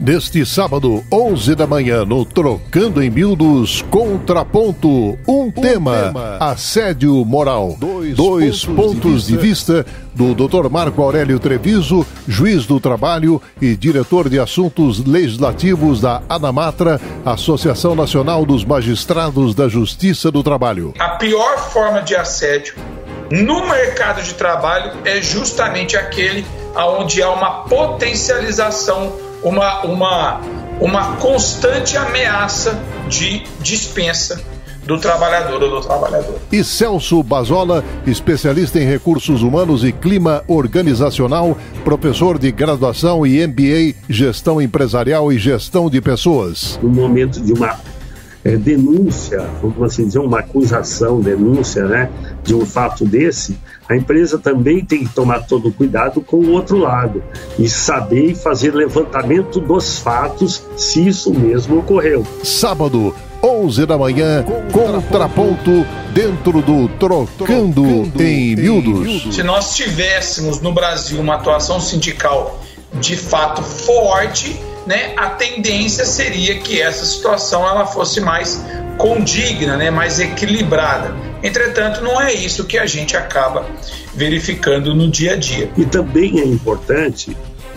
Neste sábado, 11 da manhã, no Trocando em Miúdos, Contraponto. Um, um tema, tema, assédio moral. Dois, Dois pontos, pontos, de, vista. de vista do Dr. Marco Aurélio Treviso, juiz do trabalho e diretor de assuntos legislativos da ANAMATRA, Associação Nacional dos Magistrados da Justiça do Trabalho. A pior forma de assédio no mercado de trabalho é justamente aquele onde há uma potencialização uma, uma, uma constante ameaça de dispensa do trabalhador ou do trabalhador. E Celso Bazola, especialista em recursos humanos e clima organizacional, professor de graduação e MBA, gestão empresarial e gestão de pessoas. No momento de uma é, denúncia, vamos assim dizer, uma acusação, denúncia, né, de um fato desse, a empresa também tem que tomar todo o cuidado com o outro lado e saber fazer levantamento dos fatos se isso mesmo ocorreu. Sábado, 11 da manhã, contraponto dentro do Trocando, Trocando em Miúdos. Se nós tivéssemos no Brasil uma atuação sindical de fato forte, né, a tendência seria que essa situação ela fosse mais condigna, né, mais equilibrada. Entretanto, não é isso que a gente acaba verificando no dia a dia. E também é importante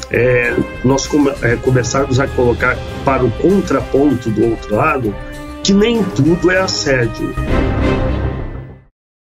é, nós come, é, começarmos a colocar para o contraponto do outro lado que nem tudo é assédio.